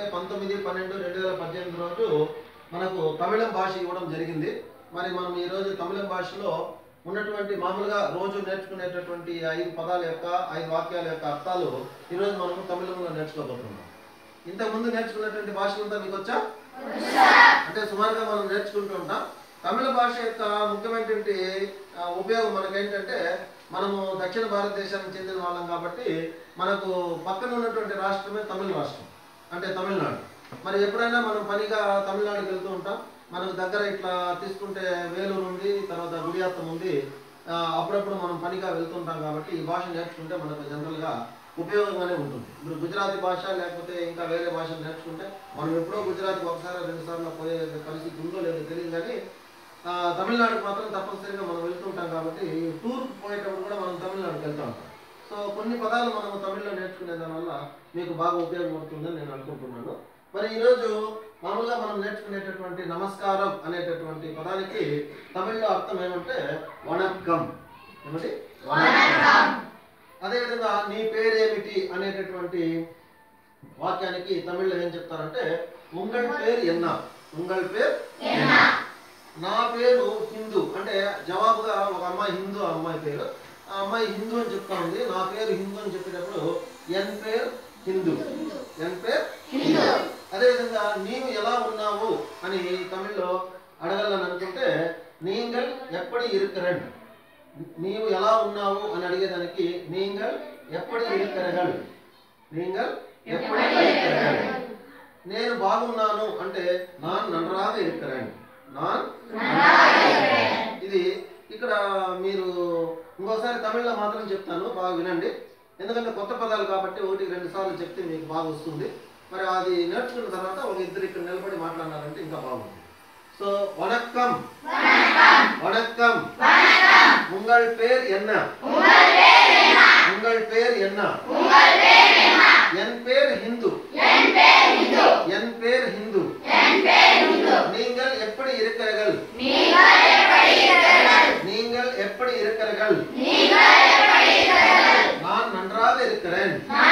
అంటే పంతొమ్మిది పన్నెండు రెండు వేల పద్దెనిమిది రోజు మనకు తమిళం భాష ఇవ్వడం జరిగింది. మరి మనం ఈ రోజు తమిళం భాషలో ఉన్నటువంటి మామూలుగా రోజు నేర్చుకునేటటువంటి ఐదు పదాల యొక్క ఐదు వాక్యాల యొక్క అర్థాలు ఈరోజు మనము తమిళంలో నేర్చుకోబోతున్నాం. ఇంతకుముందు నేర్చుకున్నటువంటి భాషలంతా మీకు వచ్చా? అంటే సుమారుగా మనం నేర్చుకుంటూ ఉంటాం. తమిళ భాష యొక్క ముఖ్యమైనటువంటి ఉపయోగం మనకేంటంటే మనము దక్షిణ భారతదేశానికి చెందిన వాళ్ళం కాబట్టి మనకు పక్కన ఉన్నటువంటి రాష్ట్రమే తమిళ రాష్ట్రం. అంటే తమిళనాడు. మరి ఎప్పుడైనా మనం పనిగా తమిళనాడుకి వెళ్తూ ఉంటాం. మనకు దగ్గర ఇట్లా తీసుకుంటే వేలూరు ఉంది తర్వాత గుడియాత్తం ఉంది. అప్పుడప్పుడు మనం పనిగా వెళ్తుంటాం కాబట్టి ఈ భాష నేర్చుకుంటే మనకు జనరల్గా ఉపయోగంగానే ఉంటుంది. ఇప్పుడు గుజరాతీ భాష లేకపోతే ఇంకా వేరే భాష నేర్చుకుంటే మనం ఎప్పుడో గుజరాత్ ఒకసారి రెండు సార్లు పోయే పరిస్థితి ఉందో లేదో తెలియదు కానీ ఆ, తమిళనాడుకు మాత్రం తప్పనిసరిగా మనం వెళ్తుంటాం కాబట్టి టూర్ పోయేటప్పుడు కూడా మనం తమిళనాడుకి వెళ్తూ ఉంటాం సో కొన్ని పదాలు మనం తమిళ్ళో నేర్చుకునే దానివల్ల మీకు బాగా ఉపయోగపడుతుందని నేను అనుకుంటున్నాను. మరి ఈరోజు మామూలుగా మనం నేర్చుకునేటటువంటి నమస్కారం అనేటటువంటి పదానికి తమిళ్ళో అర్థం ఏమంటే వణక్కం. ఏమిటి అదేవిధంగా నీ పేరేమిటి అనేటటువంటి వాక్యానికి తమిళ్ళో ఏం చెప్తారంటే ఉంగళ్ పేరు ఎన్న. ఉంగళ్ పేరు నా పేరు హిందూ. అంటే జవాబుగా ఒక అమ్మాయి హిందూ అమ్మాయి పేరు ఆ అమ్మాయి హిందూ అని చెప్తా ఉంది నా పేరు హిందూ అని చెప్పేటప్పుడు ఎన్ పేరు హిందూ. ఎన్ పేరు హిందూ. అదేవిధంగా నీవు ఎలా ఉన్నావు అని తమిళ్ళో అడగాలని అనుకుంటే నీంగల్ ఎప్పటి ఇరుకరన్? నీవు ఎలా ఉన్నావు అని అడిగేదానికి నీంగల్ ఎప్పటి ఇరుకరగల్? నీంగల్ ఎప్పటి ఇరుకరగల్? నేను బాగున్నాను అంటే నాన్ నన్రాగ ఇరుకరన్. నాన్ తమిళ్ళో మాత్రం చెప్తాను బాగా వినండి. ఎందుకంటే కొత్త పదాలు కాబట్టి ఒకటి రెండు సార్లు చెప్తే మీకు బాగా వస్తుంది. మరి అది నేర్చుకున్న తర్వాత ఒక ఇద్దరు ఇక్కడ నిలబడి మాట్లాడాలంటే ఇంకా బాగుంది సో వడక్కం వడక్కం ముంగల్ పేరు ఎన్న? உங்கள் பேர் ఎన్న? என் பேர் ஹிந்து என் பேர் ஹிந்து நீங்கள் எப்படி இருக்கிறீர்கள் நீங்கள் எப்படி Karan. Nine.